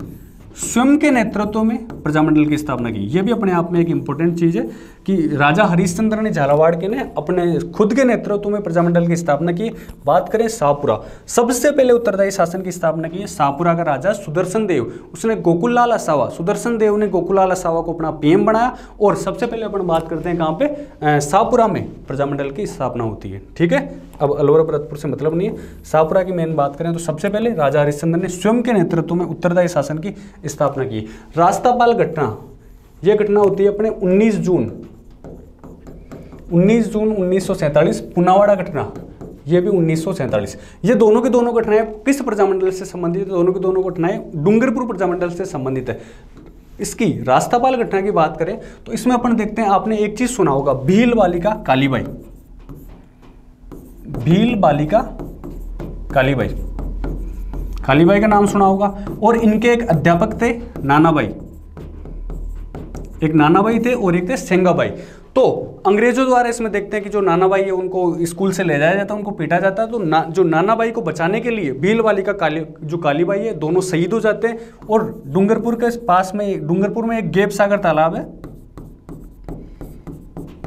Speaker 1: स्वयं के नेतृत्व में प्रजामंडल की स्थापना की। यह भी अपने आप में एक इंपॉर्टेंट चीज़ है। कि राजा हरिश्चंद्र ने झालावाड़ के ने अपने खुद के नेतृत्व में प्रजामंडल की स्थापना की। बात करें शाहपुरा सबसे पहले उत्तरदायी शासन की स्थापना की है का राजा सुदर्शन देव। उसने गोकुललाल असावा, सुदर्शन देव ने गोकुललाल असावा को अपना पीएम बनाया और सबसे पहले अपन बात करते हैं कहाँ पे? शाहपुरा में प्रजामंडल की स्थापना होती है। ठीक है? अब अलवर भरतपुर से मतलब नहीं है। शाहपुरा की मेन बात करें तो सबसे पहले राजा हरिश्चंद्र ने स्वयं के नेतृत्व में उत्तरदायी शासन की स्थापना की। रास्तापाल घटना। यह घटना होती है अपने 19 जून 19 जून उन्नीस पुनावाड़ा घटना। ये भी उन्नीस सौ सैंतालीस। ये दोनों के दोनों घटनाएँ किस प्रजामंडल से संबंधित है? दोनों की दोनों घटनाएँ डूंगरपुर प्रजामंडल से संबंधित है। इसकी रास्तापाल घटना की बात करें तो इसमें अपन देखते हैं, आपने एक चीज़ सुना होगा, भील बालिका कालीबाई। भील बालिका कालीबाई। कालीबाई का नाम सुना होगा, और इनके एक अध्यापक थे नानाबाई। एक नानाबाई थे और एक थे सेंगाबाई। तो अंग्रेज़ों द्वारा इसमें देखते हैं कि जो नाना भाई है उनको स्कूल से ले जाया जाता है उनको पीटा जाता है। तो ना, जो नाना भाई को बचाने के लिए भील वाली का काली जो काली भाई है दोनों शहीद हो जाते हैं। और डूंगरपुर के पास में डूंगरपुर में एक गेप सागर तालाब है।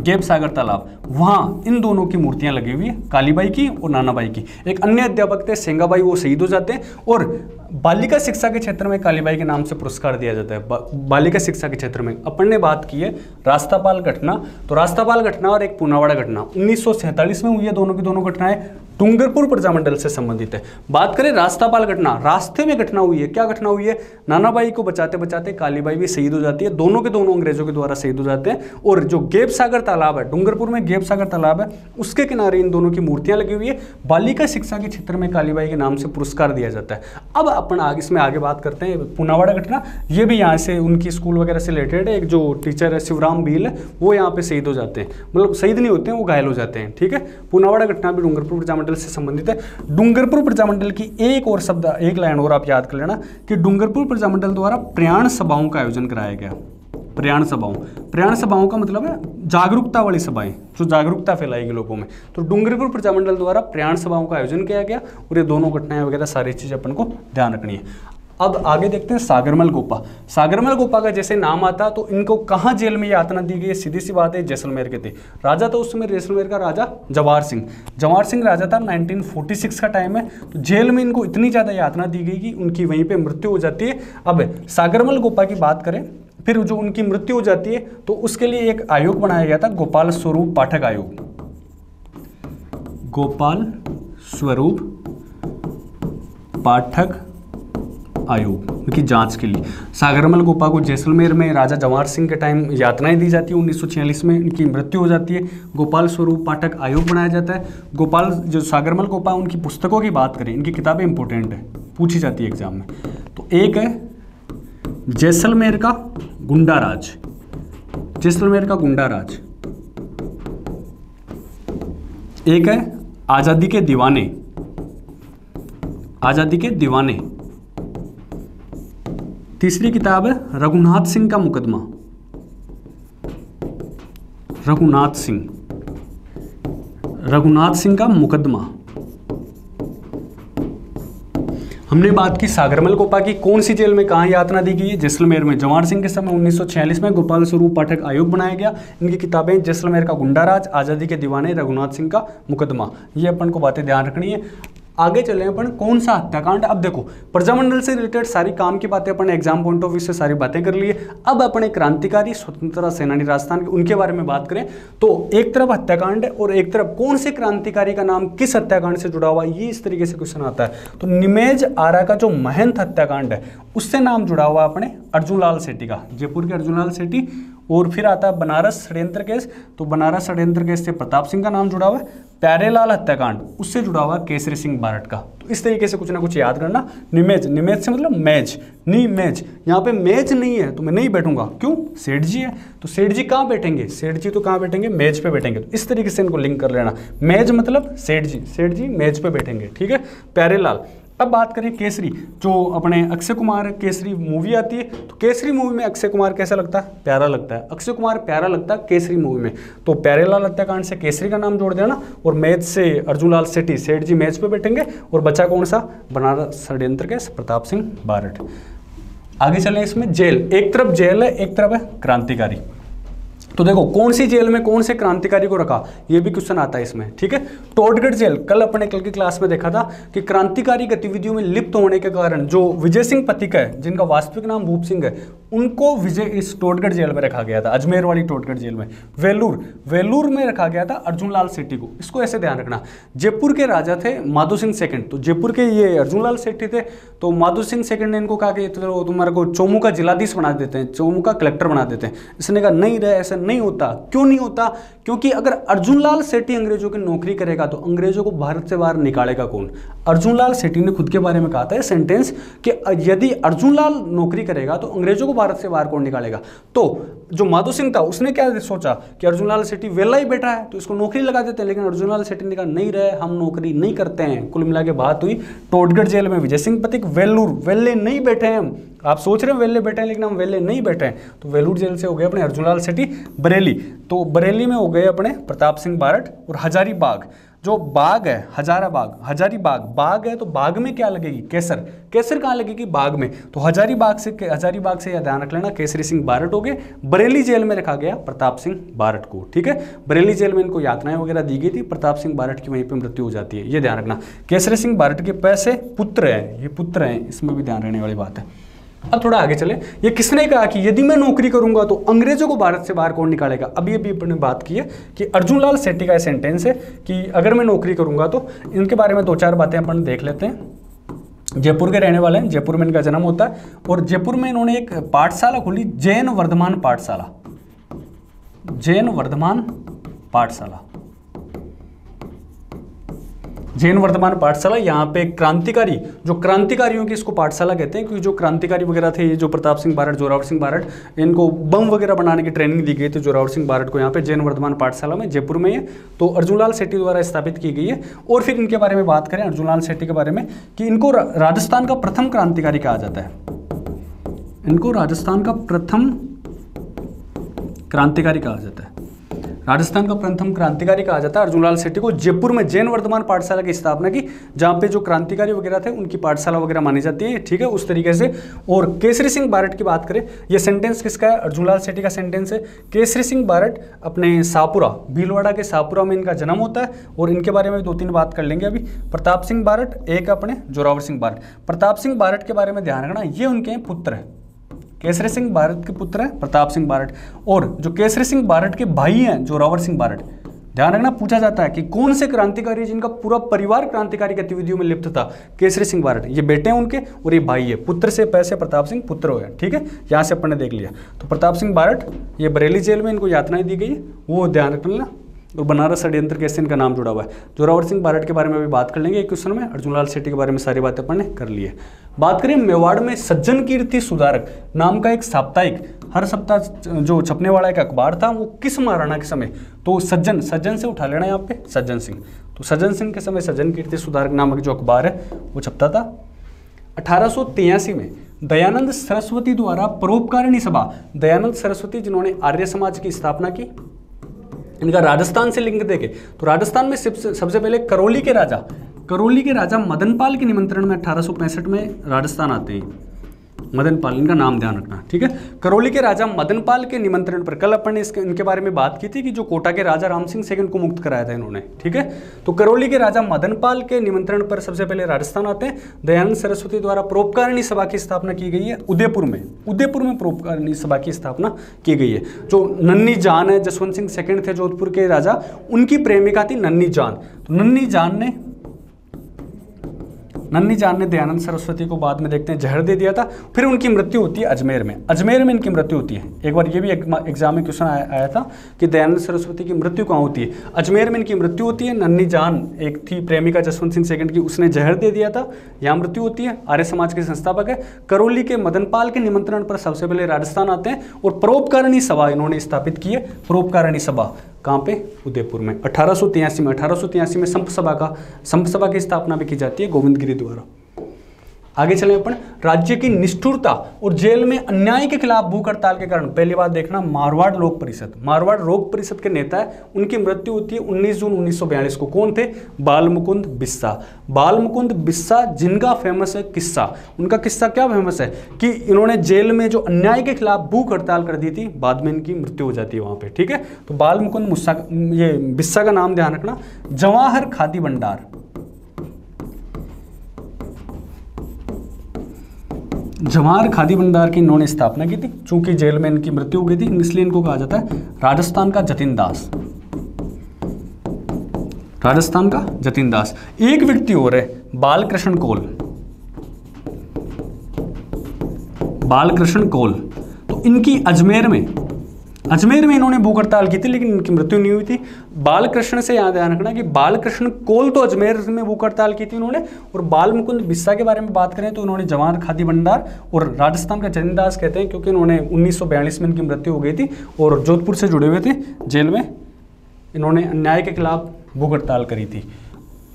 Speaker 1: गेप सागर तालाब। वहाँ इन दोनों की मूर्तियाँ लगी हुई है कालीबाई की और नानाबाई की। एक अन्य अध्यापक थे सेंगाबाई वो शहीद हो जाते हैं और बालिका शिक्षा के क्षेत्र में कालीबाई के नाम से पुरस्कार दिया जाता है। बा, बालिका शिक्षा के क्षेत्र में अपन ने बात की है रास्तापाल घटना। तो रास्तापाल घटना और एक पुनावाड़ा घटना उन्नीस में हुई है दोनों की दोनों घटनाएँ डूंगरपुर प्रजामंडल से संबंधित है। बात करें रास्तापाल घटना रास्ते में घटना हुई है क्या घटना हुई है? नानाबाई को बचाते बचाते कालीबाई भी शहीद हो जाती है दोनों के दोनों अंग्रेज़ों के द्वारा शहीद हो जाते हैं और जो गेब सागर तालाब है डूंगरपुर में गेप सागर तालाब है, उसके किनारे इन दोनों की मूर्तियाँ लगी हुई है। बालिका शिक्षा के क्षेत्र में कालीबाई के नाम से पुरस्कार दिया जाता है। अब अपन आगे, इसमें आगे बात करते हैं, पुनावाड़ा घटना। ये भी यहाँ से उनकी स्कूल वगैरह से रिलेटेड है। एक जो टीचर है, शिवराम भील वो यहाँ पे शहीद हो जाते हैं। मतलब शहीद नहीं होते हैं वो घायल हो जाते हैं, ठीक है? पुनावाड़ा घटना भी डूंगरपुर प्रजामंडल से संबंधित है। डूंगरपुर प्रजामंडल की एक और शब्द, एक लाइन और आप याद कर लेना कि डूंगरपुर प्रजामंडल द्वारा प्रयाण सभाओं का आयोजन कराया गया। प्रयाण सभाओं। प्रयाण सभाओं का मतलब है जागरूकता वाली सभाएँ, जो जागरूकता फैलाएगी लोगों में। तो डूंगरपुर प्रजामंडल द्वारा प्रयाण सभाओं का आयोजन किया गया और ये दोनों घटनाएँ वगैरह सारी चीज़ अपन को ध्यान रखनी है। अब आगे देखते हैं सागरमल गोपा। सागरमल गोपा का जैसे नाम आता तो इनको कहाँ जेल में यातना दी गई सीधी सी बात है, जैसलमेर के थे। राजा तो उस समय जैसलमेर का राजा जवाहर सिंह। जवाहर सिंह राजा था 1946 का टाइम है तो जेल में इनको इतनी ज़्यादा यातना दी गई कि उनकी वहीं पे मृत्यु हो जाती है। अब सागरमल गोपा की बात करें फिर जो उनकी मृत्यु हो जाती है तो उसके लिए एक आयोग बनाया गया था, गोपाल स्वरूप पाठक आयोग। गोपाल स्वरूप पाठक आयोग, उनकी जाँच के लिए। सागरमल गोपा को जैसलमेर में राजा जवाहर सिंह के टाइम यातनाएँ दी जाती है, उन्नीस सौ छियालीस में इनकी मृत्यु हो जाती है। गोपाल स्वरूप पाठक आयोग बनाया जाता है। गोपाल, जो सागरमल गोपा उनकी पुस्तकों की बात करें, इनकी किताबें इंपॉर्टेंट है, पूछी जाती है एग्ज़ाम में। तो एक है जैसलमेर का गुंडा राज जैसलमेर का गुंडा राज एक है आज़ादी के दीवाने। आज़ादी के दीवाने। तीसरी किताब है रघुनाथ सिंह का मुकदमा। रघुनाथ सिंह। रघुनाथ सिंह का मुकदमा। हमने बात की सागरमल गोपा की, कौन सी जेल में कहाँ यातना दी गई है? जैसलमेर में जवाहर सिंह के समय 1946 में गोपाल स्वरूप पाठक आयोग बनाया गया। इनकी किताबें जैसलमेर का गुंडाराज, आज़ादी के दीवाने रघुनाथ सिंह का मुकदमा। ये अपन को बातें ध्यान रखनी है। आगे चले अपन, कौन सा हत्याकांड अब देखो, प्रजामंडल से रिलेटेड सारी काम की बातें अपन एग्ज़ाम पॉइंट ऑफ़ व्यू से सारी बातें कर लिए। अब अपने क्रांतिकारी स्वतंत्रता सेनानी राजस्थान के, उनके बारे में बात करें तो एक तरफ़ हत्याकांड है और एक तरफ़ कौन से क्रांतिकारी का नाम किस हत्याकांड से जुड़ा हुआ ये इस तरीके से क्वेश्चन आता है। तो निमेज आरा का जो महंत हत्याकांड है, उससे नाम जुड़ा हुआ अपने अर्जुन लाल सेठी का, जयपुर के अर्जुन लाल सेठी। और फिर आता है बनारस षड्यंत्र केस। तो बनारस षड्यंत्र केस से प्रताप सिंह का नाम जुड़ा हुआ है। प्यारेलाल हत्याकांड, उससे जुड़ा हुआ केसरी सिंह बारट का। तो इस तरीके से कुछ ना कुछ याद करना। निमेज निमेज से मतलब मैच नी मैच यहाँ पे मैच नहीं है तो मैं नहीं बैठूँगा। क्यों? सेठ जी है। तो सेठ जी कहाँ बैठेंगे? सेठ जी तो कहाँ बैठेंगे? मैच पे बैठेंगे। तो इस तरीके से इनको लिंक कर लेना। मेज मतलब सेठ जी सेठ जी मेज पे बैठेंगे, ठीक है? प्यारेलाल। अब बात करें केसरी, जो अपने अक्षय कुमार केसरी मूवी आती है तो केसरी मूवी में अक्षय कुमार कैसा लगता? है प्यारा लगता है। अक्षय कुमार प्यारा लगता है केसरी मूवी में। तो प्यारेलाल हत्याकांड से केसरी का नाम जोड़ देना और मैच से अर्जुन लाल सेठी, सेठ जी मैच पे बैठेंगे। और बच्चा कौन सा? बनारस षड्यंत्र के प्रताप सिंह बारट। आगे चलें इसमें जेल। एक तरफ़ जेल है, एक तरफ़ है क्रांतिकारी। तो देखो, कौन सी जेल में कौन से क्रांतिकारी को रखा? ये भी क्वेश्चन आता है इसमें, ठीक है? टोटगढ़ जेल, कल अपने, कल की क्लास में देखा था कि क्रांतिकारी गतिविधियों में लिप्त होने के कारण जो विजय सिंह पथिक है, जिनका वास्तविक नाम भूप सिंह है, उनको विजय इस टोटगढ़ जेल में रखा गया था, अजमेर वाली टोटगढ़ जेल में। वेलूर वेलूर में रखा गया था अर्जुन लाल सेठी को। इसको ऐसे ध्यान रखना। जयपुर के राजा थे माधो सिंह सेकंड। तो जयपुर के ये अर्जुन लाल सेठी थे तो माधो सिंह सेकंड ने इनको कहा कि तो तुम्हारे को चोमू का जिलाधीश बना देते हैं, चोमू का कलेक्टर बना देते हैं। इसने कहा, नहीं रहे, ऐसा नहीं होता। क्यों नहीं होता? क्योंकि अगर अर्जुन लाल सेठी अंग्रेज़ों की नौकरी करेगा तो अंग्रेज़ों को भारत से बाहर निकालेगा कौन? अर्जुन लाल सेठी ने खुद के बारे में कहा था सेंटेंस कि यदि अर्जुन लाल नौकरी करेगा तो अंग्रेज़ों को भारत से बाहर कौन निकालेगा? तो जो माधो सिंह था, उसने क्या सोचा कि अर्जुन लाल सेठी वेला ही बैठा है तो इसको नौकरी लगा देते हैं, लेकिन अर्जुन लाल सेठी ने कहा, नहीं रहे, हम नौकरी नहीं करते हैं। कुल मिला के बात हुई, टोटगढ़ जेल में विजय सिंह पतिक वेल्लूर, वेल्ले नहीं बैठे हैं आप सोच रहे हैं वेल्ले बैठे हैं, लेकिन हम वेल्ले नहीं बैठे हैं। तो वेलूर जेल से हो गए अपने अर्जुनलाल सेठी, बरेली। तो बरेली में हो गए अपने प्रताप सिंह बारट और हजारी बाग। जो बाग है, हजारा बाग, हजारी बाग बाग है तो बाग में क्या लगेगी? केसर। केसर कहाँ लगेगी? बाग में। तो हजारी बाग से, हजारी बाग से यह ध्यान रख लेना, केसरी सिंह बारट हो गए। बरेली जेल में रखा गया प्रताप सिंह बारट को, ठीक है? बरेली जेल में इनको यातनाएँ वगैरह दी गई थी, प्रताप सिंह बारट की वहीं पर मृत्यु हो जाती है, ये ध्यान रखना। केसरी सिंह बारट के पैसे पुत्र है, ये पुत्र हैं, इसमें भी ध्यान रहने वाली बात है। अब थोड़ा आगे चले। ये किसने कहा कि यदि मैं नौकरी करूँगा तो अंग्रेज़ों को भारत से बाहर कौन निकालेगा? अभी अभी अपने बात की है कि अर्जुन लाल सेट्टी का सेंटेंस है कि अगर मैं नौकरी करूँगा तो इनके बारे में दो चार बातें अपन देख लेते हैं। जयपुर के रहने वाले हैं। जयपुर में इनका जन्म होता है और जयपुर में इन्होंने एक पाठशाला खोली, जैन वर्धमान पाठशाला। जैन वर्धमान पाठशाला। जैन वर्तमान पाठशाला, यहाँ पे क्रांतिकारी, जो क्रांतिकारियों की इसको पाठशाला कहते हैं, क्योंकि जो क्रांतिकारी वगैरह थे, ये जो प्रताप सिंह बारट, जोरावर सिंह बारट, इनको बम वगैरह बनाने की ट्रेनिंग दी गई थी जोरावर सिंह बारट को यहाँ पे, जैन वर्धमान पाठशाला में, जयपुर में है तो अर्जुन लाल सेट्टी द्वारा स्थापित की गई है। और फिर इनके बारे में बात करें, अर्जुनलाल सेट्टी के बारे में, कि इनको राजस्थान का प्रथम क्रांतिकारी कहा जाता है। इनको राजस्थान का प्रथम क्रांतिकारी कहा जाता है। राजस्थान का प्रथम क्रांतिकारी कहा जाता है। अर्जुनलाल सेठी को जयपुर में जैन वर्धमान पाठशाला की स्थापना की, जहाँ पे जो क्रांतिकारी वगैरह थे, उनकी पाठशाला वगैरह मानी जाती है। ठीक है, उस तरीके से। और केसरी सिंह बारट की बात करें, ये सेंटेंस किसका है? अर्जुनलाल सेठी का सेंटेंस है। केसरी सिंह बारट अपने सापुरा, भीलवाड़ा के सापुरा में इनका जन्म होता है। और इनके बारे में दो तीन बात कर लेंगे अभी। प्रताप सिंह बारट, एक अपने, जोरावर सिंह बारट। प्रताप सिंह बारट के बारे में ध्यान रखना, ये उनके पुत्र है। केसरी सिंह बारट के पुत्र हैं, प्रताप सिंह बारट। और जो केसरी सिंह बारट के भाई हैं जोरावर सिंह बारट, ध्यान रखना, पूछा जाता है कि कौन से क्रांतिकारी जिनका पूरा परिवार क्रांतिकारी गतिविधियों में लिप्त था? केसरी सिंह बारट। ये बेटे हैं उनके और ये भाई है। पुत्र से पैसे, प्रताप सिंह पुत्र हो गए ठीक है? यहाँ से अपन ने देख लिया। तो प्रताप सिंह बारट, ये बरेली जेल में इनको यातनाएँ दी गई है। वो ध्यान रखना और बनारस षड्यंत्र कैसे इनका नाम जुड़ा हुआ है। जोरावर सिंह बारट के बारे में भी बात कर लेंगे एक क्वेश्चन में। अर्जुन लाल सेठी के बारे में सारी बातें अपन कर ली है। बात करें मेवाड़ में सज्जन कीर्ति सुधारक नाम का एक साप्ताहिक, हर सप्ताह जो छपने वाला एक अखबार था, वो किस महाराणा के समय? तो सज्जन सज्जन से उठा लेना यहाँ पे, सज्जन सिंह। तो सज्जन सिंह के समय सज्जन कीर्ति सुधारक नामक जो अखबार है, वो छपता था। अठारह में दयानंद सरस्वती द्वारा परोपकारिणी सभा। दयानंद सरस्वती जिन्होंने आर्य समाज की स्थापना की इनका राजस्थान से लिंक देखे तो राजस्थान में सबसे पहले करौली के राजा, करौली के राजा मदनपाल के निमंत्रण में अठारह सौ पैंसठ में राजस्थान आते हैं। मदन पाल इनका नाम ध्यान रखना, ठीक है? करौली के राजा मदन पाल के निमंत्रण पर कल अपन ने इसके इनके बारे में बात की थी कि जो कोटा के राजा राम सिंह सेकंड को मुक्त कराया था इन्होंने, ठीक है? तो करौली के राजा मदन पाल के निमंत्रण पर सबसे पहले राजस्थान आते हैं। दयानंद सरस्वती द्वारा परोपकारिणी सभा की स्थापना की गई है, उदयपुर में उदयपुर में परोपकारिणी सभा की स्थापना की गई है। जो नन्नी जान है, जसवंत सिंह सेकंड थे जोधपुर के राजा, उनकी प्रेमिका थी नन्नी जान। तो नन्नी जान ने नन्नी जान ने दयानंद सरस्वती को बाद में देखते हैं जहर दे दिया था फिर उनकी मृत्यु होती है अजमेर में। अजमेर में इनकी मृत्यु होती है। एक बार ये भी एग्ज़ाम में क्वेश्चन आया, आया था कि दयानंद सरस्वती की मृत्यु कहाँ होती है? अजमेर में इनकी मृत्यु होती है नन्नी जान एक थी प्रेमिका जसवंत सिंह सेकंड की उसने जहर दे दिया था यहाँ मृत्यु होती है। आर्य समाज के संस्थापक है। करौली के मदनपाल के निमंत्रण पर सबसे पहले राजस्थान आते हैं और परोपकारिणी सभा इन्होंने स्थापित की है परोपकारिणी सभा। कहाँ पे? उदयपुर में। अठारह में। अठारह में संप सभा का संप सभा की स्थापना भी की जाती है गोविंद गिरी द्वारा। आगे चले अपन। राज्य की निष्ठुरता और जेल में अन्याय के खिलाफ भूख हड़ताल के कारण। पहली बात देखना, मारवाड़ लोक परिषद। मारवाड़ लोक परिषद के नेता है, उनकी मृत्यु होती है 19 जून 1942 को। कौन थे? बाल मुकुंद बिस्सा। बाल मुकुंद बिस्सा जिनका फ़ेमस है किस्सा। उनका किस्सा क्या फ़ेमस है? कि इन्होंने जेल में जो अन्याय के खिलाफ भूख हड़ताल कर दी थी, बाद में इनकी मृत्यु हो जाती है वहाँ पर ठीक है? तो बाल मुकुंद मुस्सा, ये बिस्सा का नाम ध्यान रखना। जवाहर खादी भंडार। जवाहर खादी भंडार की इन्होंने स्थापना की थी। चूँकि जेल में इनकी मृत्यु हो गई थी, इसलिए इनको कहा जाता है राजस्थान का जतिन दास। राजस्थान का जतिन दास। एक व्यक्ति और है, बालकृष्ण कोल। बालकृष्ण कोल। तो इनकी अजमेर में अजमेर में इन्होंने भूख हड़ताल की थी, लेकिन इनकी मृत्यु नहीं हुई थी। बालकृष्ण से याद ध्यान रखना कि बालकृष्ण कोल तो अजमेर में भूख हड़ताल की थी उन्होंने और बाल मुकुंद बिस्सा के बारे में बात करें तो उन्होंने जवान खादी भंडार और राजस्थान का जैनदास कहते हैं, क्योंकि उन्होंने उन्नीस सौ बयालीस में इनकी मृत्यु हो गई थी और जोधपुर से जुड़े हुए थे जेल में। इन्होंने अन्याय के खिलाफ भूख हड़ताल करी थी।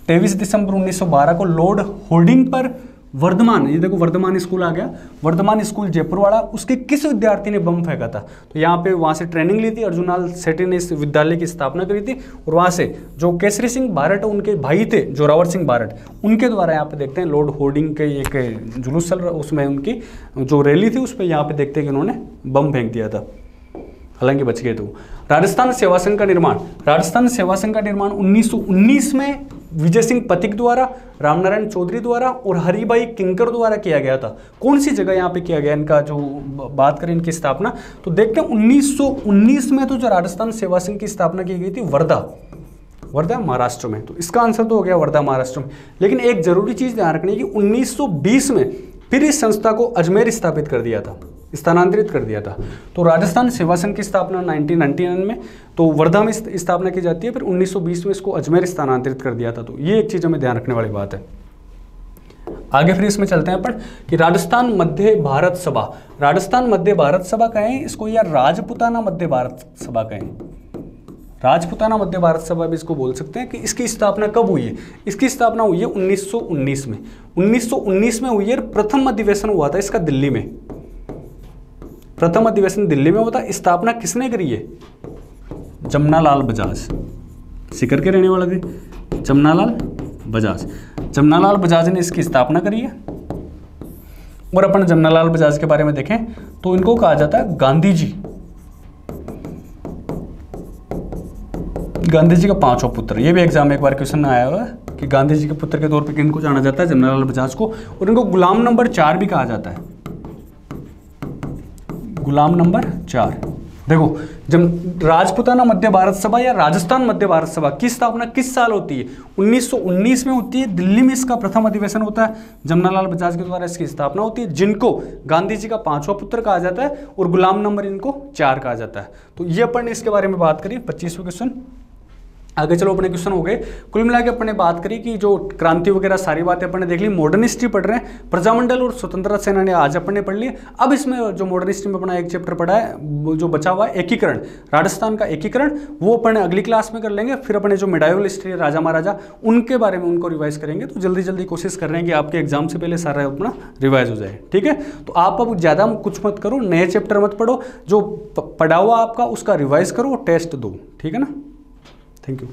Speaker 1: तेईस दिसंबर 1912 को लॉर्ड होल्डिंग पर वर्धमान, ये देखो वर्धमान स्कूल आ गया। वर्धमान स्कूल जयपुर वाला उसके किस विद्यार्थी ने बम फेंका था? तो यहाँ पे वहाँ से ट्रेनिंग ली थी अर्जुनाल सेठी ने इस विद्यालय की स्थापना करी थी, और वहाँ से जो केसरी सिंह बारट उनके भाई थे, जोरावर सिंह बारट, उनके द्वारा यहाँ पे देखते हैं लॉर्ड होर्डिंग के एक जुलूस चल रहा, उसमें उनकी जो रैली थी, उस पर यहाँ पे देखते हैं कि उन्होंने बम फेंक दिया था। हालाँकि बच गए तो। राजस्थान सेवा संघ का निर्माण। राजस्थान सेवा संघ का निर्माण 1919 में विजय सिंह पथिक द्वारा, रामनारायण चौधरी द्वारा और हरिभाई किंकर द्वारा किया गया था। कौन सी जगह यहाँ पे किया गया? इनका जो बात करें इनकी स्थापना तो देखते हैं 1919 में तो जो राजस्थान सेवा संघ की स्थापना की गई थी, वर्धा। वर्धा महाराष्ट्र में। तो इसका आंसर तो हो गया वर्धा महाराष्ट्र में। लेकिन एक ज़रूरी चीज़ ध्यान रखनी की उन्नीस सौ बीस में फिर इस संस्था को अजमेर स्थापित कर दिया था। स्थानांतरित कर दिया था। तो राजस्थान सेवा संघ की स्थापना 1999 में तो वर्धा में स्थापना की जाती है, फिर 1920 में इसको अजमेर स्थानांतरित कर दिया था। तो ये एक चीज़ हमें ध्यान रखने वाली बात है। आगे फिर इसमें चलते हैं अपन कि राजस्थान मध्य भारत सभा। राजस्थान मध्य भारत सभा कहें, इसको या राजपुताना मध्य भारत सभा कहें। राजपुताना मध्य भारत सभा भी इसको बोल सकते हैं कि इसकी स्थापना कब हुई है? इसकी स्थापना हुई है 1919 में। 1919 में हुई है प्रथम अधिवेशन हुआ था इसका दिल्ली में। प्रथम अधिवेशन दिल्ली में होता, स्थापना किसने करी है? जमनालाल बजाज। सिकर के रहने वाले थे। जमनालाल बजाज। जमनालाल बजाज ने इसकी स्थापना करी है। और अपन जमनालाल बजाज के बारे में देखें तो इनको कहा जाता है गांधी जी गांधी जी का पांचवा पुत्र। ये भी एग्ज़ाम में एक बार क्वेश्चन आया हुआ कि गांधी जी के पुत्र के तौर पर किनको जाना जाता है जमनालाल बजाज को, और इनको गुलाम नंबर चार भी कहा जाता है। गुलाम नंबर चार। देखो, जब राजपुताना मध्य भारत सभा या राजस्थान मध्य भारत सभा की स्थापना किस साल होती है? 1919 में होती है, दिल्ली में इसका प्रथम अधिवेशन होता है। जमनालाल बजाज के द्वारा इसकी स्थापना होती है, जिनको गांधी जी का पांचवा पुत्र कहा जाता है और गुलाम नंबर इनको चार कहा जाता है। तो ये अपन इसके बारे में बात करिए, पच्चीसवें क्वेश्चन। आगे चलो अपने क्वेश्चन हो गए। कुल मिला के अपने बात करी कि जो क्रांति वगैरह सारी बातें अपने देख ली मॉडर्न हिस्ट्री पढ़ रहे हैं। प्रजामंडल और स्वतंत्रता सेना ने आज अपने पढ़ ली। अब इसमें जो मॉडर्न हिस्ट्री में अपना एक चैप्टर पढ़ा है जो बचा हुआ है, एकीकरण। राजस्थान का एकीकरण, वो अपने अगली क्लास में कर लेंगे। फिर अपने जो मिडाइवल हिस्ट्री राजा महाराजा, उनके बारे में उनको रिवाइज करेंगे। तो जल्दी जल्दी कोशिश कर रहे हैं कि आपके एग्ज़ाम से पहले सारा अपना रिवाइज हो जाए। ठीक है? तो आप अब ज़्यादा कुछ मत करो, नए चैप्टर मत पढ़ो। जो पढ़ा हुआ आपका, उसका रिवाइज करो टेस्ट दो। ठीक है ना? Thank you